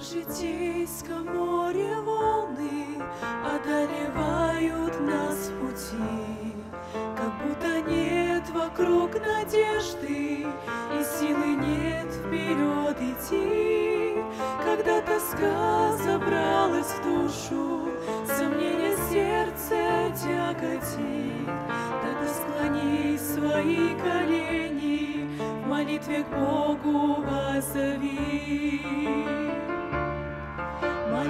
Житейском море волны одолевают нас в пути, Как будто нет вокруг надежды и силы нет вперед идти. Когда тоска забралась в душу, сомнение сердце тяготит, Тогда склони свои колени, в молитве к Богу возови.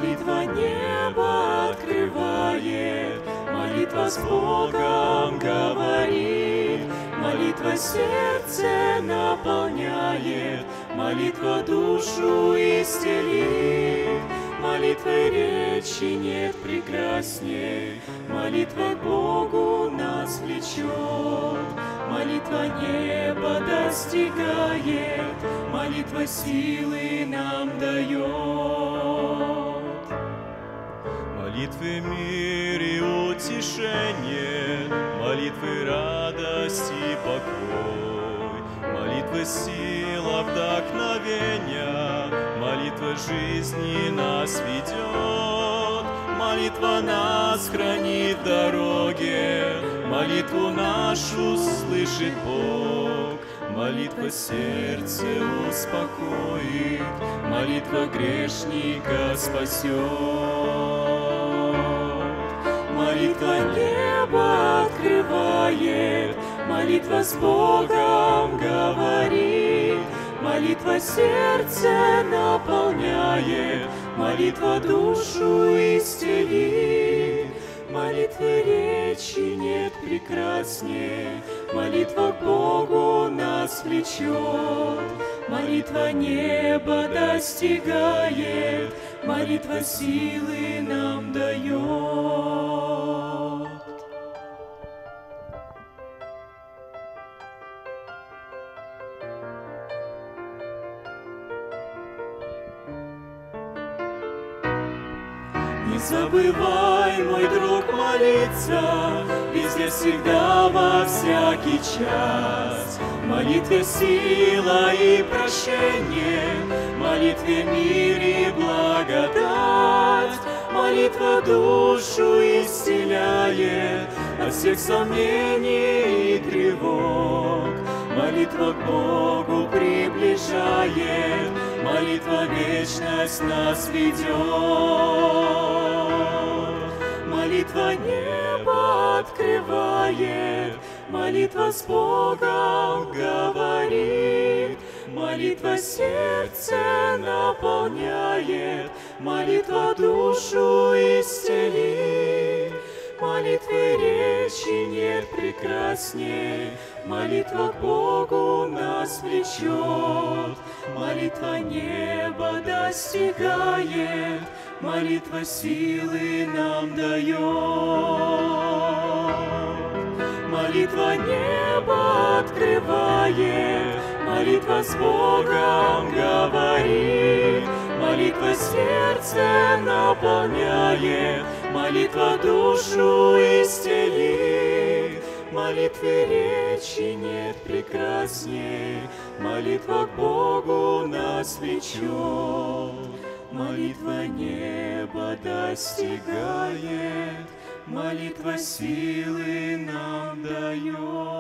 Молитва небо открывает, молитва с Богом говорит, молитва сердце наполняет, молитва душу исцелит. Молитвы речи нет прекрасней, молитва к Богу нас влечет. Молитва небо достигает, молитва силы нам дает. Молитвы мир и утешение, молитвы радость и покой, молитвы сила вдохновения, молитва жизни нас ведет, молитва нас хранит дороге, молитву нашу слышит Бог. Молитва сердце успокоит, молитва грешника спасет. Молитва небо открывает, молитва с Богом говорит, молитва сердце наполняет, молитва душу исцелит. Молитвы речи нет прекрасней, молитва Богу нас влечет. Молитва небо достигает, молитва силы нам дает. Забывай, мой друг, молиться, Везде, всегда, во всякий час. Молитве сила и прощение, молитве мир и благодать. Молитва душу исцеляет от всех сомнений и тревог. Молитва к Богу приближает, молитва вечность нас ведет. Молитва небо открывает, молитва с Богом говорит, молитва сердце наполняет, молитва душу исцелит. Молитвы речи нет прекрасней, молитва к Богу нас влечет, молитва небо достигает, молитва силы нам дает. Молитва небо открывает, молитва с Богом говорит, молитва сердце наполняет, молитва душу исцелит. Молитвы речи нет прекрасней, молитва к Богу нас влечет. Молитва небо достигает, молитва силы нам дает.